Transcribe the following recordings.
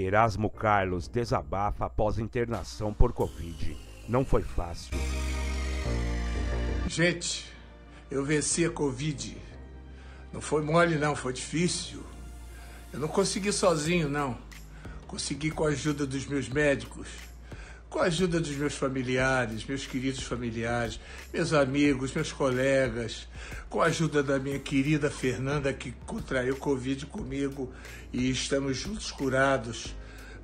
Erasmo Carlos desabafa após internação por Covid. Não foi fácil. Gente, eu venci a Covid. Não foi mole, não, foi difícil. Eu não consegui sozinho, não. Consegui com a ajuda dos meus médicos, com a ajuda dos meus familiares, meus queridos familiares, meus amigos, meus colegas, com a ajuda da minha querida Fernanda, que contraiu Covid comigo e estamos juntos curados,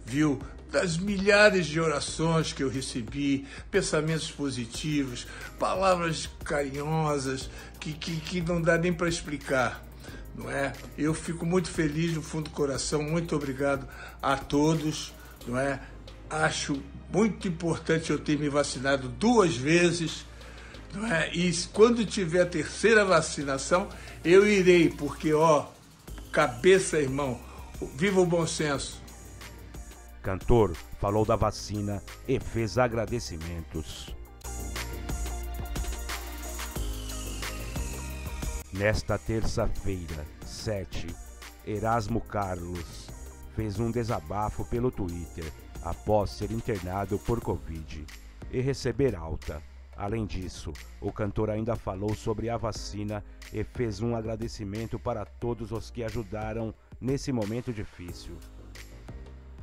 viu? Das milhares de orações que eu recebi, pensamentos positivos, palavras carinhosas que, que, que não dá nem para explicar não é? Eu fico muito feliz do fundo do coração, muito obrigado a todos, não é? Acho muito importante eu ter me vacinado duas vezes, é? E quando tiver a terceira vacinação, eu irei, porque ó, cabeça, irmão, viva o bom senso. Cantor falou da vacina e fez agradecimentos. Nesta terça-feira, 7, Erasmo Carlos fez um desabafo pelo Twitter após ser internado por Covid e receber alta. Além disso, o cantor ainda falou sobre a vacina e fez um agradecimento para todos os que ajudaram nesse momento difícil.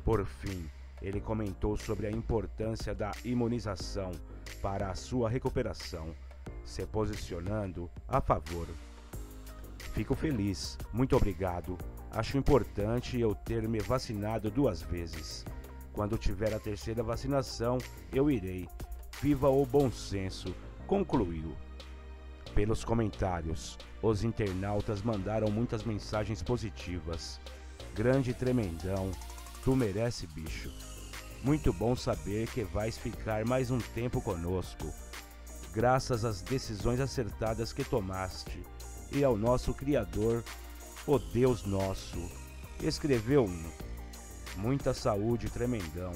Por fim, ele comentou sobre a importância da imunização para a sua recuperação, se posicionando a favor Fico feliz, muito obrigado. Acho importante eu ter me vacinado duas vezes. Quando tiver a terceira vacinação, eu irei. Viva o bom senso, concluiu. Pelos comentários, os internautas mandaram muitas mensagens positivas. Grande tremendão, tu merece bicho. Muito bom saber que vais ficar mais um tempo conosco. Graças às decisões acertadas que tomaste e ao nosso Criador, o Deus nosso. Escreveu um. Muita saúde, tremendão.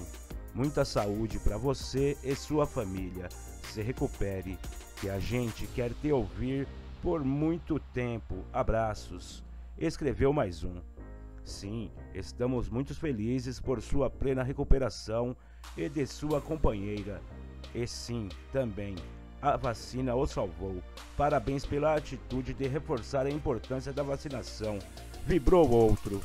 Muita saúde para você e sua família. Se recupere, que a gente quer te ouvir por muito tempo. Abraços. Escreveu mais um. Sim, estamos muito felizes por sua plena recuperação e de sua companheira. E sim, também a vacina o salvou. Parabéns pela atitude de reforçar a importância da vacinação. Vibrou outro.